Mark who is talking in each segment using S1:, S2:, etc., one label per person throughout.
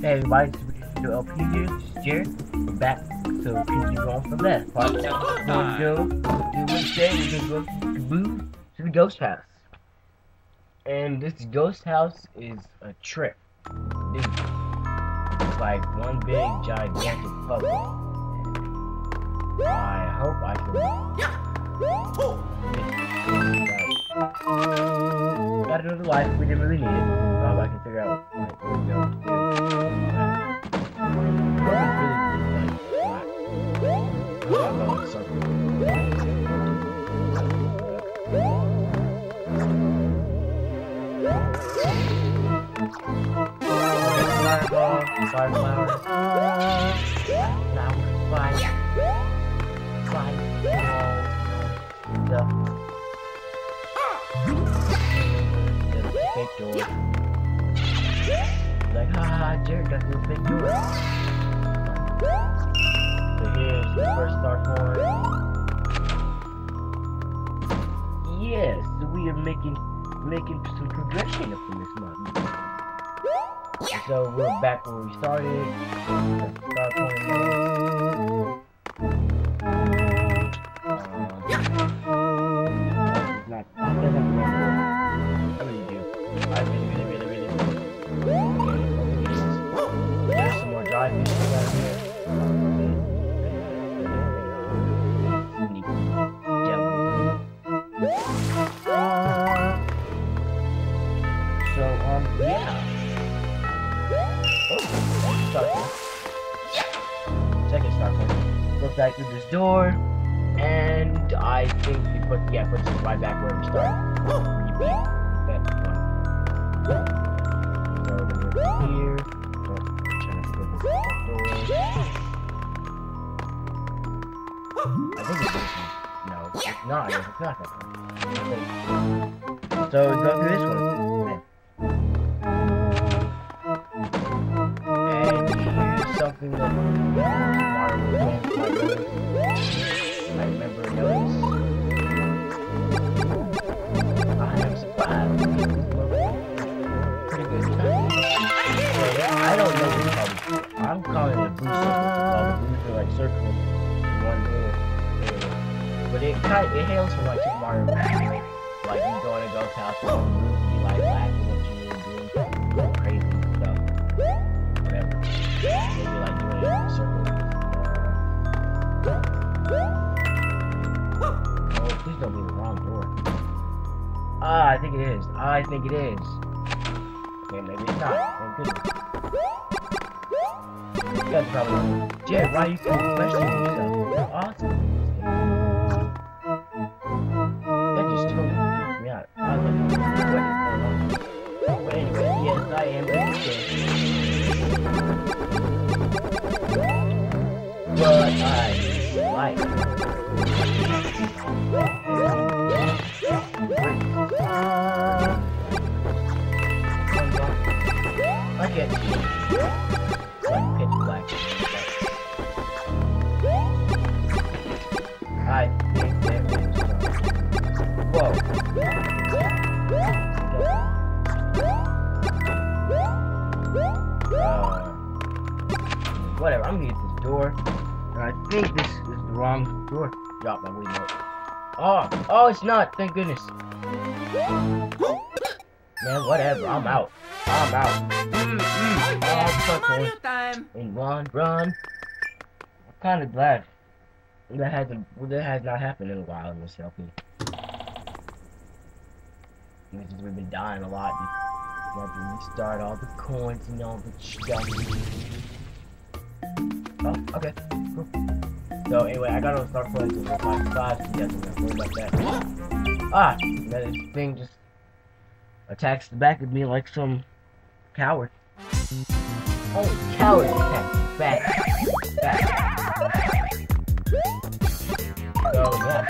S1: Hey everybody, this is LP here, this is Jared. We're back, so continue on from there. Part we're gonna go, do what say, we're gonna go kaboo to the ghost house. And this ghost house is a trip. Dude, it's like one big gigantic puzzle. I hope I can Got another life, we didn't really need it. I hope I can figure out like, what we go Sunflower, flower, fly, fly, the fake door. Like, haha, Jared got the fake door. So here's the first star coin. Yes, we are making making some progression up in this month. So we're back where we started. Point. Go back through this door, and I think we put, yeah, puts us right back where we started. Where beat that one. Here. This. I think it's this one. No, it's not. It's not that one. So, go through this one. And here's something that It it hails from like Bros. Like you go in a ghost is. I think it is. Okay, maybe it's not. Guys probably. Jared, why are you questioning yourself? You're awesome. That just totally me out. I was like? But anyway, yes, I am. But I like I get like pitch black. I think some. Whoa. Uh, whatever, I'm gonna get this door. And I think this is the wrong door. Drop my weed note. Oh, oh, it's not. Thank goodness. Man, whatever. I'm out. I'm out. Mm, mm. Oh, fuck, man.
S2: time.
S1: And run, run. I'm kind of glad that hasn't, that has not happened in a while in this LP. Because we've been dying a lot. We have to restart all the coins and all the stuff. Oh, okay, cool. So anyway, I got on star coins and we're five five, so you guys don't have to worry about that. Ah, that thing just attacks the back of me like some coward. Oh, coward attacks the back. Back. So yeah,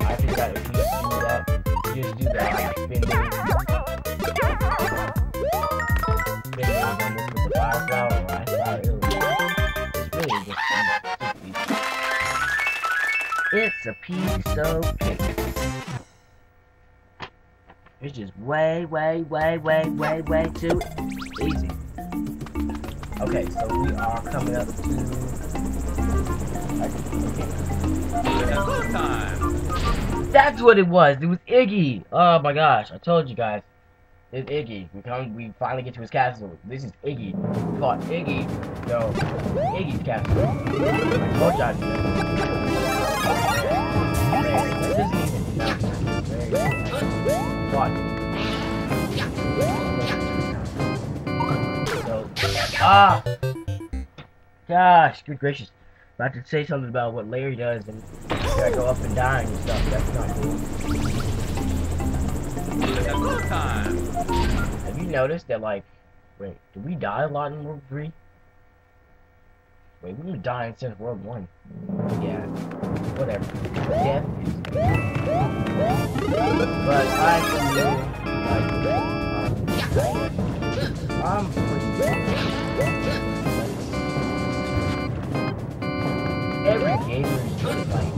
S1: I think that if you just do that, you just do that. I've been doing, been doing this with the fire flower. I thought it was, it's really just it's a piece of cake. It's just way, way, way, way, way, way too easy. Okay, so we are coming up to. That's what it was. It was Iggy. Oh my gosh, I told you guys. It's Iggy. We come. We finally get to his castle. This is Iggy. We fought Iggy. Yo, Iggy's castle. This even So, ah, gosh, good gracious. About to say something about what Larry does and go up and down and stuff. That's not cool. Have you noticed that, like, wait, do we die a lot in World 3? Wait, we've been dying since World 1. Yeah, whatever. Death is But I feel like, um, I'm pretty Every gamer is of like,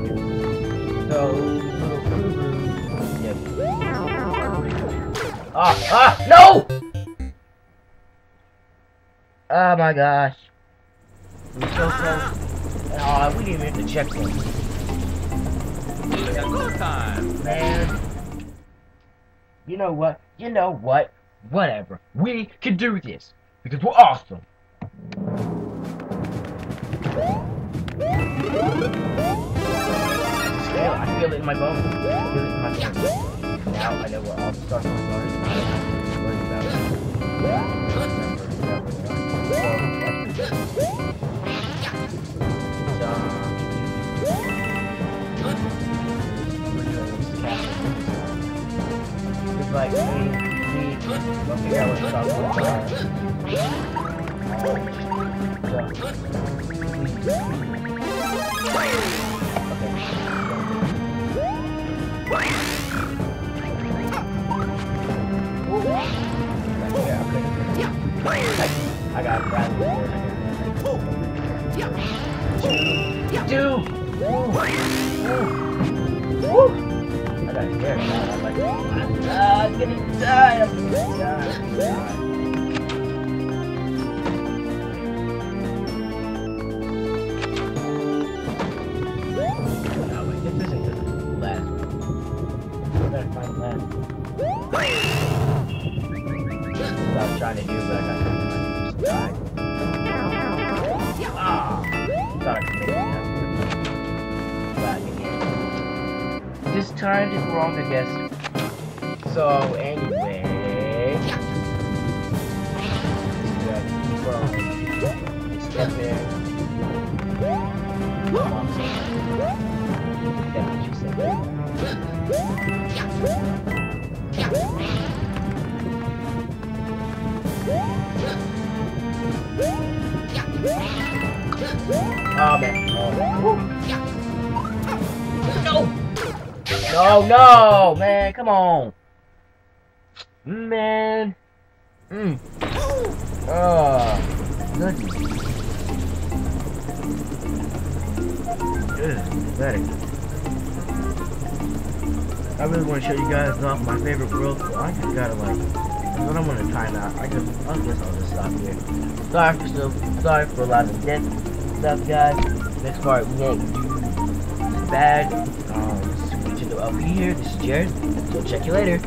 S1: So. Ah ah no! Oh my gosh. We're so close. Oh, we didn't even hit the checkpoint.
S2: time.
S1: Man. You know what? You know what? Whatever. We can do this. Because we're awesome. Feel it in my bones. I feel it in my bones. Now I know what all the stars are. To. So, like we we we'll figure out what the problems are. I die. I'm this isn't the last gotta find the I was trying to do, but I got die. Ah! Thought I could make it Just timed it wrong, I guess. So, anyway... Oh man. Oh. No! No, no, man, come on. Man. Mm. Oh, goodness. Good. I really want to show you guys off my favorite world, so I just gotta like, I don't want to time out. I just, I guess I'll just stop here. Sorry for so, sorry for a lot of dead stuff, guys. Next part we won't do bad. Um, switch it up here. This is Jared. So check you later.